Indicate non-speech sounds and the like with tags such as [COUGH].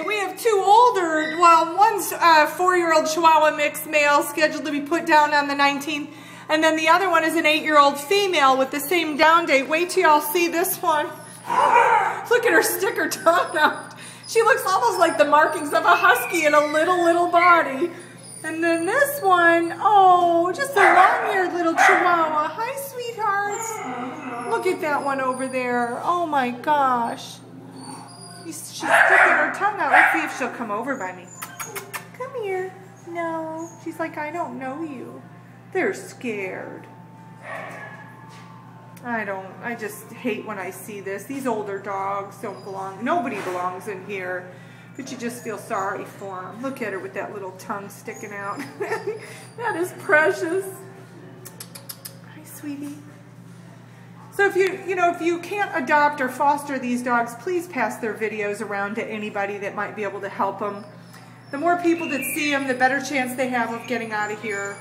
We have two older, well, one's a four-year-old Chihuahua mixed male scheduled to be put down on the 19th, and then the other one is an eight-year-old female with the same down date. Wait till y'all see this one. [LAUGHS] Look at her sticker tongue out. She looks almost like the markings of a husky in a little, little body. And then this one, oh, just a long-eared little Chihuahua. Hi, sweethearts. Look at that one over there. Oh my gosh. She's sticking her tongue out. Let's see if she'll come over by me. Come here. No. She's like, I don't know you. They're scared. I don't, I just hate when I see this. These older dogs don't belong, nobody belongs in here. But you just feel sorry for them. Look at her with that little tongue sticking out. [LAUGHS] that is precious. Hi, sweetie. So if you, you know, if you can't adopt or foster these dogs, please pass their videos around to anybody that might be able to help them. The more people that see them, the better chance they have of getting out of here